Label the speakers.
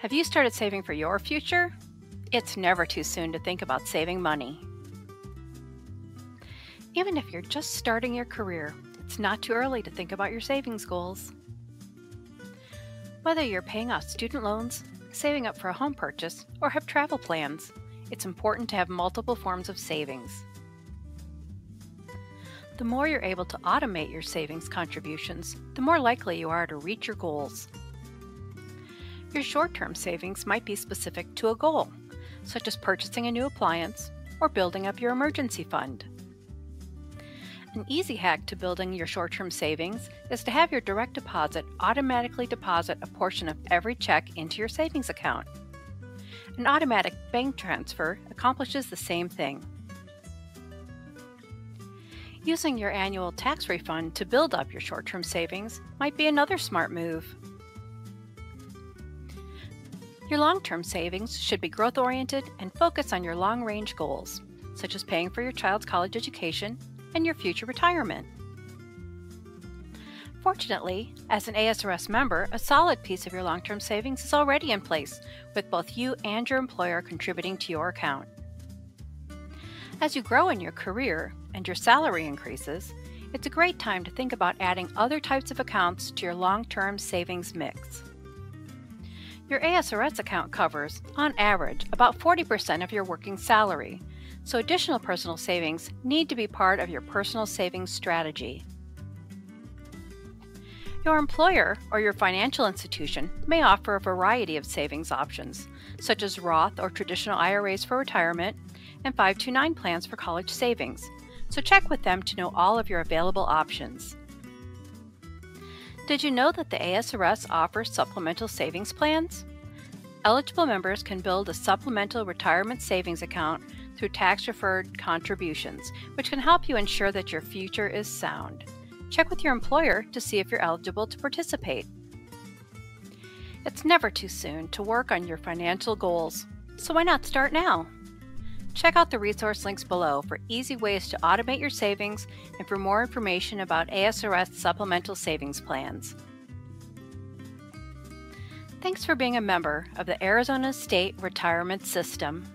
Speaker 1: Have you started saving for your future? It's never too soon to think about saving money. Even if you're just starting your career, it's not too early to think about your savings goals. Whether you're paying off student loans, saving up for a home purchase, or have travel plans, it's important to have multiple forms of savings. The more you're able to automate your savings contributions, the more likely you are to reach your goals. Your short term savings might be specific to a goal, such as purchasing a new appliance or building up your emergency fund. An easy hack to building your short term savings is to have your direct deposit automatically deposit a portion of every check into your savings account. An automatic bank transfer accomplishes the same thing. Using your annual tax refund to build up your short term savings might be another smart move. Your long term savings should be growth oriented and focus on your long range goals, such as paying for your child's college education and your future retirement. Fortunately, as an ASRS member, a solid piece of your long term savings is already in place, with both you and your employer contributing to your account. As you grow in your career and your salary increases, it's a great time to think about adding other types of accounts to your long term savings mix. Your ASRS account covers, on average, about 40% of your working salary, so additional personal savings need to be part of your personal savings strategy. Your employer or your financial institution may offer a variety of savings options, such as Roth or traditional IRAs for retirement and 529 plans for college savings, so check with them to know all of your available options. Did you know that the ASRS offers supplemental savings plans? Eligible members can build a supplemental retirement savings account through tax deferred contributions, which can help you ensure that your future is sound. Check with your employer to see if you're eligible to participate. It's never too soon to work on your financial goals, so why not start now? Check out the resource links below for easy ways to automate your savings and for more information about ASRS supplemental savings plans. Thanks for being a member of the Arizona State Retirement System.